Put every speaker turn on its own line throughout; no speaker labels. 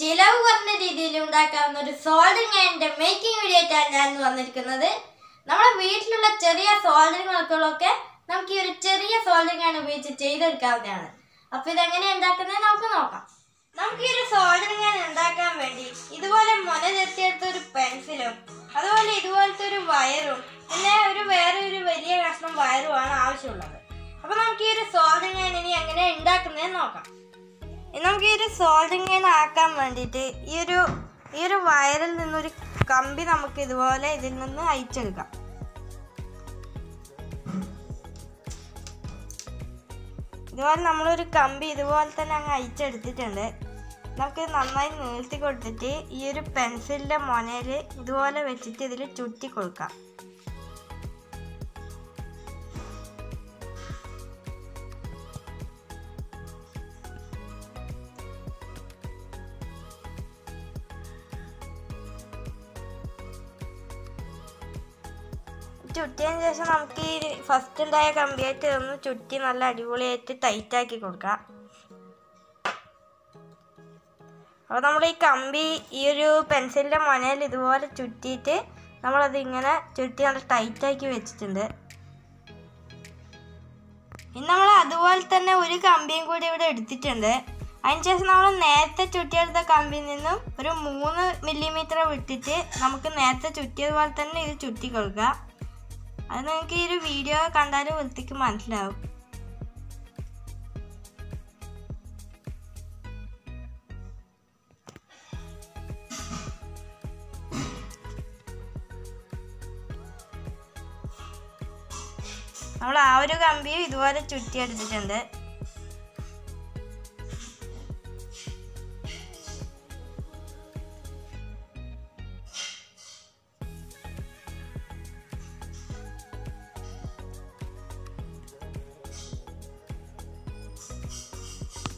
ചിലവ് കുറഞ്ഞ രീതിയിൽ ഉണ്ടാക്കാവുന്ന ഒരു സോൾഡറിങ് ആൻഡ് മേക്കിംഗ് വീഡിയോ ആയിട്ടാണ് ഞാൻ വന്നിരിക്കുന്നത്. നമ്മുടെ വീട്ടിലുള്ള ചെറിയ സോൾഡറിങ് വർക്കുകളൊക്കെ നമുക്ക് ഈ ഒരു ചെറിയ സോൾഡറിങ് ആണ് ഉപയോഗിച്ച് ചെയ്തെടുക്കാവുന്നതാണ്. അപ്പൊ ഇതെങ്ങനെ ഉണ്ടാക്കുന്നത് നമുക്ക് നോക്കാം. നമുക്ക് ഈ ഒരു സോൾഡറിങ് ആണ് ഉണ്ടാക്കാൻ വേണ്ടി ഇതുപോലെ മുന ചെത്തിയെടുത്ത ഒരു പെൻസിലും അതുപോലെ ഇതുപോലത്തെ ഒരു വയറും പിന്നെ ഒരു വേറെ ഒരു വലിയ കഷ്ണം വയറുമാണ് ആവശ്യമുള്ളത്. അപ്പോൾ നമുക്ക് ഈ ഒരു സോൾഡറിങ് ആണ് ഇനി എങ്ങനെ ഉണ്ടാക്കുന്നതെന്ന് നോക്കാം. നമുക്ക് ഈ ഒരു സോൾഡറിങ് ആക്കാൻ വേണ്ടിയിട്ട് ഈ ഒരു ഈ ഒരു വയറിൽ നിന്നൊരു കമ്പി നമുക്ക് ഇതുപോലെ ഇതിൽ നിന്ന് അയച്ചെടുക്കാം ഇതുപോലെ നമ്മളൊരു കമ്പി ഇതുപോലെ തന്നെ അങ്ങ് അയച്ചെടുത്തിട്ടുണ്ട് നമുക്ക് നന്നായി നീഴ്ത്തി കൊടുത്തിട്ട് ഈ ഒരു പെൻസിലിന്റെ മുനയിൽ ഇതുപോലെ വെച്ചിട്ട് ഇതിൽ ചുറ്റി കൊടുക്കാം. ചുറ്റിയതിന് ശേഷം നമുക്ക് ഈ ഫസ്റ്റ് ഉണ്ടായ കമ്പിയായിട്ട് ഒന്ന് ചുറ്റി നല്ല അടിപൊളിയായിട്ട് ടൈറ്റ് ആക്കി കൊടുക്കാം. അപ്പോൾ നമ്മൾ ഈ കമ്പി ഈ ഒരു പെൻസിലിന്റെ മുനയിൽ ഇതുപോലെ ചുറ്റിയിട്ട് നമ്മളത് ഇങ്ങനെ ചുറ്റി നല്ല ടൈറ്റാക്കി വെച്ചിട്ടുണ്ട്. ഇനി നമ്മൾ അതുപോലെ തന്നെ ഒരു കമ്പിയും കൂടി ഇവിടെ എടുത്തിട്ടുണ്ട്. അതിനുശേഷം നമ്മൾ നേരത്തെ ചുറ്റിയെടുത്ത കമ്പിയിൽ നിന്നും ഒരു മൂന്ന് മില്ലിമീറ്റർ വിട്ടിട്ട് നമുക്ക് നേരത്തെ ചുറ്റിയതുപോലെ തന്നെ ഇത് ചുറ്റി കൊടുക്കുക അത് നിങ്ങൾക്ക് ഈ ഒരു വീഡിയോ കണ്ടാൽ വൃത്തിക്ക് മനസ്സിലാവും. നമ്മൾ ആ ഒരു കമ്പിയും ഇതുപോലെ ചുറ്റിയെടുത്തിട്ടുണ്ട്.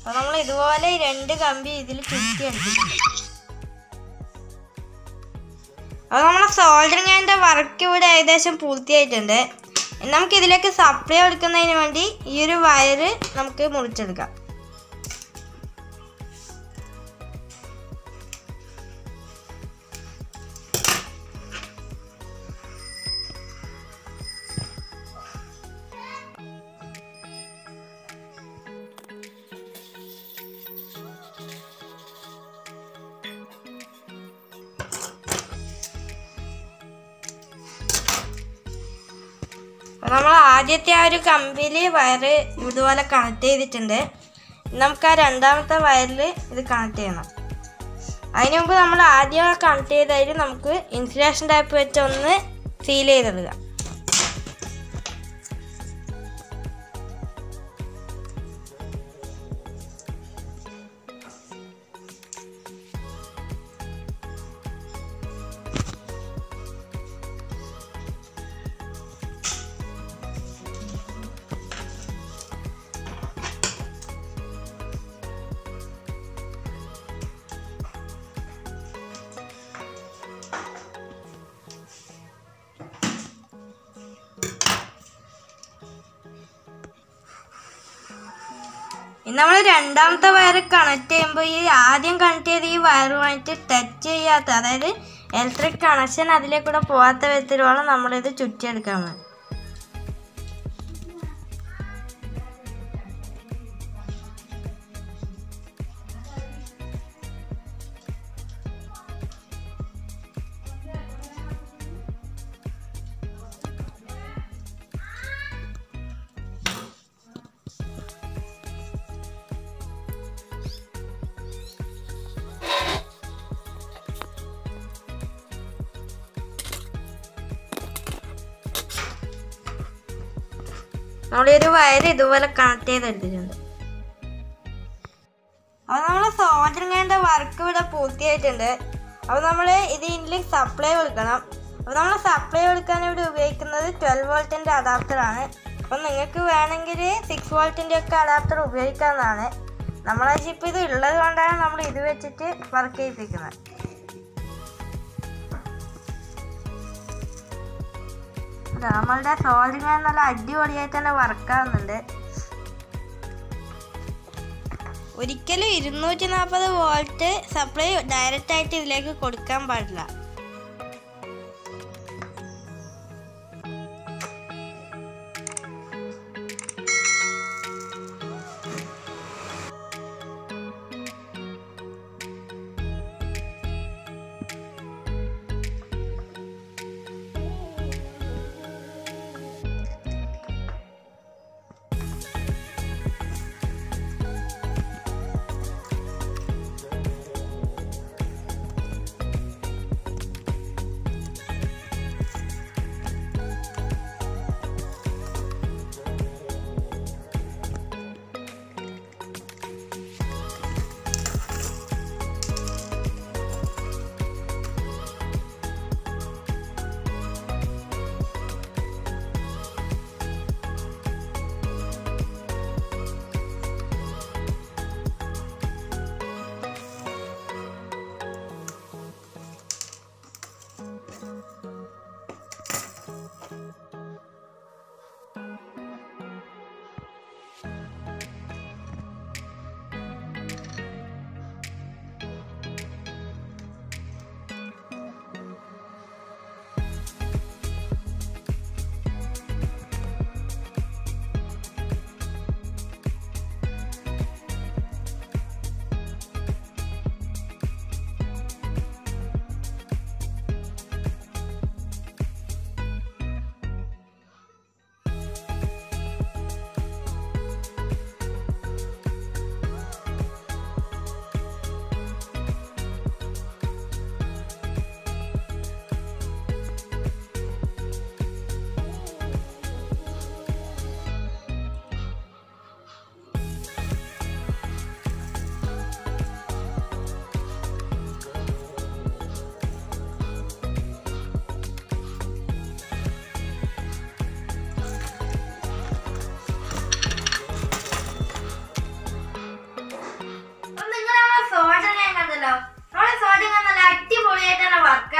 അപ്പൊ നമ്മൾ ഇതുപോലെ രണ്ട് കമ്പി ഇതിൽ ചുറ്റി എടുത്തിട്ടുണ്ട്. അപ്പോൾ നമ്മളെ സോൾഡറിങ്ങിന്റെ വർക്ക് ഇവിടെ ഏകദേശം പൂർത്തിയായിട്ടുണ്ട്. ഇനി നമുക്ക് ഇതിലേക്ക് സപ്ലൈ എടുക്കുന്നതിന് വേണ്ടി ഈ ഒരു വയറ് നമുക്ക് മുറിച്ചെടുക്കാം. നമ്മൾ ആദ്യത്തെ ആ ഒരു കമ്പിയിൽ വയർ ഇതുപോലെ കണക്ട് ചെയ്തിട്ടുണ്ട്. നമുക്ക് ആ രണ്ടാമത്തെ വയറിൽ ഇത് കണക്ട് ചെയ്യണം. അതിന് മുമ്പ് നമ്മൾ ആദ്യം കണക്ട് ചെയ്തതിൽ നമുക്ക് ഇൻസുലേഷൻ ടൈപ്പ് വെച്ച് ഒന്ന് സീൽ ചെയ്തിടുക നമ്മൾ രണ്ടാമത്തെ വയർ കണക്ട് ചെയ്യുമ്പോൾ ഈ ആദ്യം കണക്ട് ചെയ്ത് ഈ വയറുമായിട്ട് ടച്ച് ചെയ്യാത്ത അതായത് ഇലക്ട്രിക് കണക്ഷൻ അതിലേക്കൂടെ പോകാത്ത വിധത്തിലുള്ള വേണം നമ്മളിത് ചുറ്റിയെടുക്കാൻ വേണ്ടി നമ്മളൊരു വയർ ഇതുപോലെ കണക്ട് ചെയ്തെടുത്തിട്ടുണ്ട് അപ്പോൾ നമ്മൾ സോൾഡറിങ്ങിന്റെ വർക്ക് ഇവിടെ പൂർത്തിയായിട്ടുണ്ട്. അപ്പോൾ നമ്മൾ ഇത് ഇതിൽ സപ്ലൈ കൊടുക്കണം. അപ്പോൾ നമ്മൾ സപ്ലൈ കൊടുക്കാൻ ഇവിടെ ഉപയോഗിക്കുന്നത് ട്വൽവ് വോൾട്ടിന്റെ അഡാപ്റ്ററാണ് അപ്പോൾ നിങ്ങൾക്ക് വേണമെങ്കിൽ സിക്സ് വോൾട്ടിന്റെ ഒക്കെ അഡാപ്റ്റർ ഉപയോഗിക്കാവുന്നതാണ്. നമ്മളെ ഷിപ്പ് ഇത് ഉള്ളത് കൊണ്ടാണ് നമ്മൾ ഇത് വെച്ചിട്ട് വർക്ക് ചെയ്യിപ്പിക്കുന്നത് നമ്മളുടെ സോൾഡിങ് നല്ല അടിപൊളിയായി തന്നെ വർക്കാവുന്നുണ്ട് ഒരിക്കലും ഇരുന്നൂറ്റി നാൽപ്പത് വോൾട്ട് സപ്ലൈ ഡയറക്റ്റ് ആയിട്ട് ഇതിലേക്ക് കൊടുക്കാൻ പാടില്ല.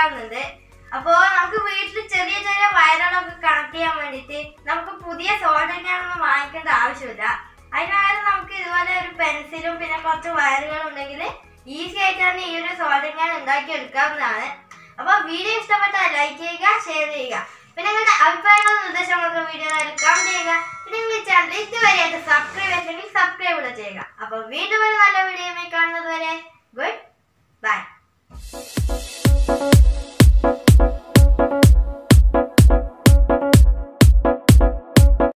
വർക്ക് അപ്പോ നമുക്ക് വീട്ടിൽ ചെറിയ ചെറിയ വയറുകളൊക്കെ കണക്ട് ചെയ്യാൻ വേണ്ടിയിട്ട് നമുക്ക് പുതിയ സോൾഡർ വാങ്ങിക്കേണ്ട ആവശ്യമില്ല. അതിനാലും നമുക്ക് ഇതുപോലെ ഒരു പെൻസിലും പിന്നെ കുറച്ച് വയറുകളും ഉണ്ടെങ്കിൽ ഈസി ആയിട്ട് തന്നെ ഈ ഒരു സോൾഡർ ഞാൻ ഉണ്ടാക്കി എടുക്കാവുന്നതാണ് അപ്പൊ വീഡിയോ ഇഷ്ടപ്പെട്ടാൽ ലൈക്ക് ചെയ്യുക ഷെയർ ചെയ്യുക. പിന്നെ നിങ്ങളുടെ അഭിപ്രായങ്ങളും നിർദ്ദേശങ്ങളൊക്കെ വീഡിയോ കമന്റ് ചെയ്യുക. പിന്നെ നിങ്ങൾ ചാനൽ ഇതുവരെ സബ്സ്ക്രൈബ് ചെയ്തെങ്കിൽ സബ്സ്ക്രൈബ് കൂടെ ചെയ്യുക. അപ്പൊ വീണ്ടും ഒരു നല്ല വീഡിയോ കാണുന്നത് വരെ ഗുഡ് ബൈ